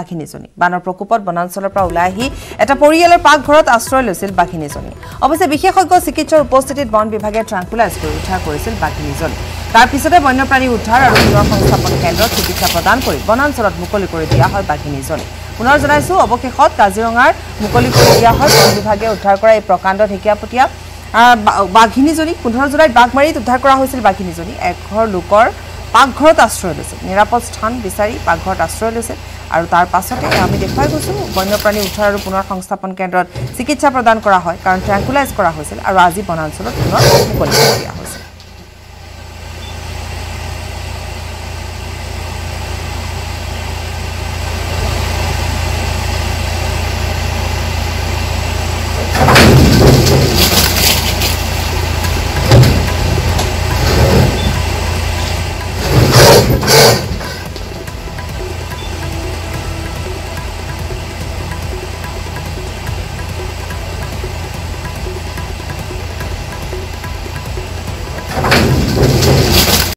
বাঘিনীজনী। বানৰ প্ৰকোপত বনাঞ্চলৰ পৰা ওলাই আহি এটা পৰিয়ালৰ পাকঘৰত আশ্ৰয় লৈছিল বাঘিনীজনী। অৱশ্যে বিশেষজ্ঞ চিকিৎসকৰ উপস্থিতিত বন বিভাগে ট্ৰাংকুলাইজ কৰি উদ্ধাৰ কৰিছিল বাঘিনীজনী। তাৰ পিছতে বন্যপ্ৰাণী উদ্ধাৰ আৰু পুনৰ সংস্থাপন কেন্দ্ৰত চিকিৎসা প্ৰদান কৰি বনাঞ্চলত মুকলি কৰি দিয়া হয় বাঘিনীজনী। পুনৰ জনাইছো অৱশেষত কাজিৰঙাৰ মুকলি কৰি দিয়া হয়। বন বিভাগে উদ্ধাৰ কৰা এই প্ৰকাণ্ড ঢেকীয়াপতীয়া বাঘিনীজনীক পোন্ধৰ জুলাইত বাঘমাৰীত উদ্ধাৰ কৰা হৈছিল বাঘিনীজনী। এঘৰ লোকৰ পাকঘৰত আশ্ৰয় লৈছিল। নিৰাপদ স্থান বিচাৰি পাকঘৰত আশ্ৰয় লৈছিল আৰু তাৰ পাছতে আমি দেখুৱাই গৈছোঁ বন্যপ্ৰাণী উদ্ধাৰ আৰু পুনৰ সংস্থাপন কেন্দ্ৰত চিকিৎসা প্ৰদান কৰা হয় কাৰণ ট্ৰেংকুলাইজ কৰা হৈছিল আৰু আজি বনাঞ্চলত পুনৰ মুকলি দিয়া হয়